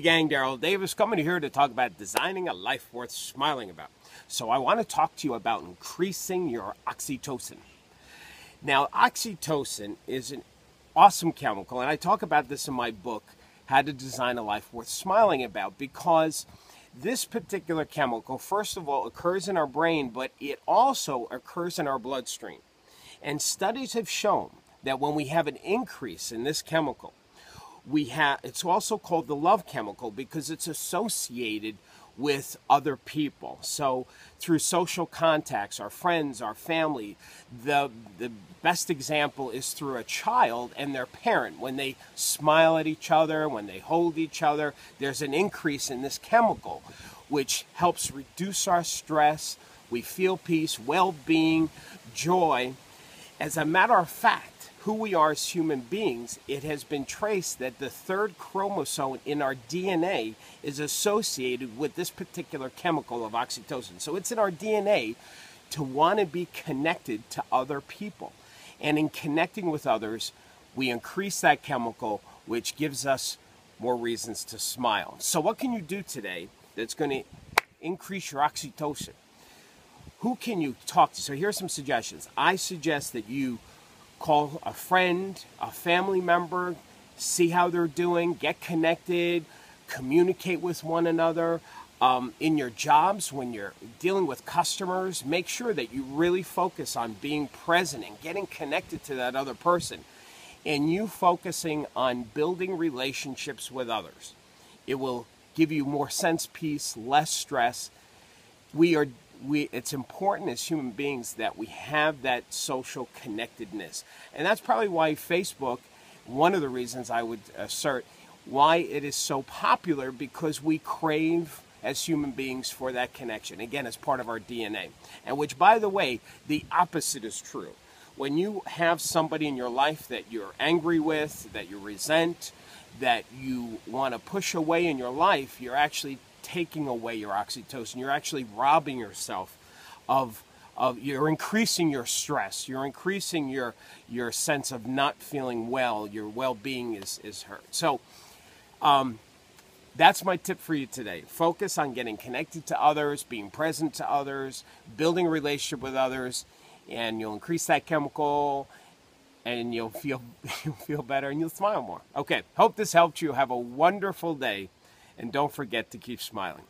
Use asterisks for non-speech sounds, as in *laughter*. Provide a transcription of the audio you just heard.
Gang, Darryl Davis coming here to talk about designing a life worth smiling about. So I want to talk to you about increasing your oxytocin. Now, oxytocin is an awesome chemical, and I talk about this in my book, How to Design a Life Worth Smiling About, because this particular chemical, first of all, occurs in our brain, but it also occurs in our bloodstream. And studies have shown that when we have an increase in this chemical, we have it's also called the love chemical because it's associated with other people. So through social contacts our friends our family the the best example is through a child and their parent. When they smile at each other when they hold each other there's an increase in this chemical which helps reduce our stress. We feel peace well-being joy. As a matter of fact who we are as human beings, it has been traced that the third chromosome in our DNA is associated with this particular chemical of oxytocin. So it's in our DNA to want to be connected to other people. And in connecting with others, we increase that chemical, which gives us more reasons to smile. So, what can you do today that's going to increase your oxytocin? Who can you talk to? So, here are some suggestions. I suggest that you call a friend, a family member, see how they're doing, get connected, communicate with one another. Um, in your jobs, when you're dealing with customers, make sure that you really focus on being present and getting connected to that other person. And you focusing on building relationships with others. It will give you more sense peace, less stress. We are we it's important as human beings that we have that social connectedness. And that's probably why facebook one of the reasons i would assert why it is so popular because we crave as human beings for that connection again as part of our dna and which by the way the opposite is true. When you have somebody in your life that you're angry with that you resent that you want to push away in your life you're actually taking away your oxytocin. You're actually robbing yourself of of you're increasing your stress. You're increasing your your sense of not feeling well. Your well-being is is hurt. So um, that's my tip for you today. Focus on getting connected to others, being present to others, building a relationship with others, and you'll increase that chemical and you'll feel *laughs* you'll feel better and you'll smile more. Okay, hope this helped you. Have a wonderful day and don't forget to keep smiling.